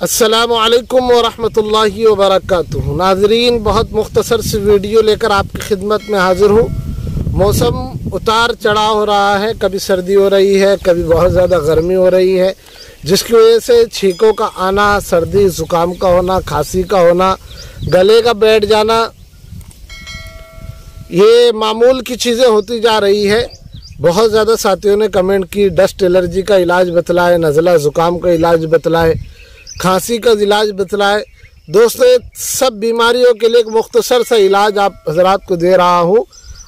असलकम वरहमतुल्लाहि वबरकातुहू नाजरीन, बहुत मुख्तसर सी वीडियो लेकर आपकी खिदमत में हाजिर हूँ। मौसम उतार चढ़ाव हो रहा है, कभी सर्दी हो रही है, कभी बहुत ज़्यादा गर्मी हो रही है, जिसकी वजह से छींकों का आना, सर्दी, ज़ुकाम का होना, खांसी का होना, गले का बैठ जाना, ये मामूल की चीज़ें होती जा रही है। बहुत ज़्यादा साथियों ने कमेंट की, डस्ट एलर्जी का इलाज बतलाए, नज़ला ज़ुकाम का इलाज बतलाए खांसी का इलाज बतलाए। दोस्तों सब बीमारियों के लिए एक मुख्तसर सा इलाज आप हजरात को दे रहा हूँ।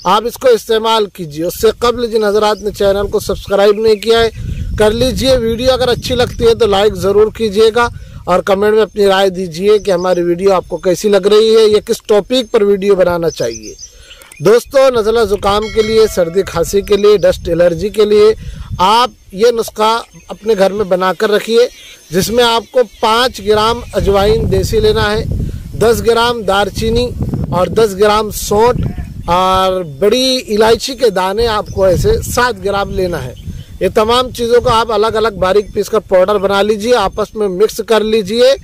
आप इसको इस्तेमाल कीजिए। उससे कबल जिन हजरात ने चैनल को सब्सक्राइब नहीं किया है, कर लीजिए। वीडियो अगर अच्छी लगती है तो लाइक ज़रूर कीजिएगा और कमेंट में अपनी राय दीजिए कि हमारी वीडियो आपको कैसी लग रही है, या किस टॉपिक पर वीडियो बनाना चाहिए। दोस्तों, नज़ला ज़ुकाम के लिए, सर्दी खांसी के लिए, डस्ट एलर्जी के लिए आप ये नुस्खा अपने घर में बना कर रखिए, जिसमें आपको पाँच ग्राम अजवाइन देसी लेना है, दस ग्राम दारचीनी और दस ग्राम सौंठ, और बड़ी इलायची के दाने आपको ऐसे सात ग्राम लेना है। ये तमाम चीज़ों को आप अलग अलग बारीक पीस कर पाउडर बना लीजिए, आपस में मिक्स कर लीजिए,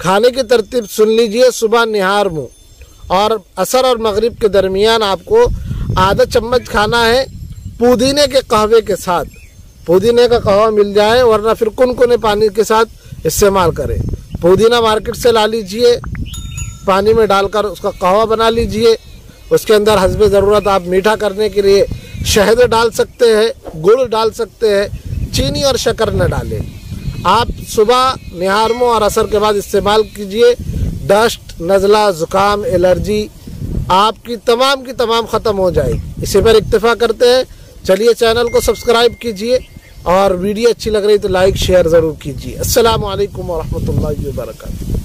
खाने की तरतीब सुन लीजिए, सुबह निहार मुँह। और असर और मगरिब के दरमियान आपको आधा चम्मच खाना है, पुदीने के कहवे के साथ। पुदीने का कहवा मिल जाए, वरना फिर कुनकुने पानी के साथ इस्तेमाल करें। पुदीना मार्केट से ला लीजिए, पानी में डालकर उसका कहवा बना लीजिए। उसके अंदर हसब ज़रूरत, आप मीठा करने के लिए शहद डाल सकते हैं, गुड़ डाल सकते हैं, चीनी और शक्कर न डालें। आप सुबह निहारमों और असर के बाद इस्तेमाल कीजिए। डस्ट, नज़ला, ज़ुकाम, एलर्जी, आपकी तमाम की तमाम ख़त्म हो जाएगी। इसी पर इतफ़ा करते हैं। चलिए चैनल को सब्सक्राइब कीजिए और वीडियो अच्छी लग रही तो लाइक, शेयर ज़रूर कीजिए। अस्सलाम वालेकुम रहमतुल्लाहि व बरकातहू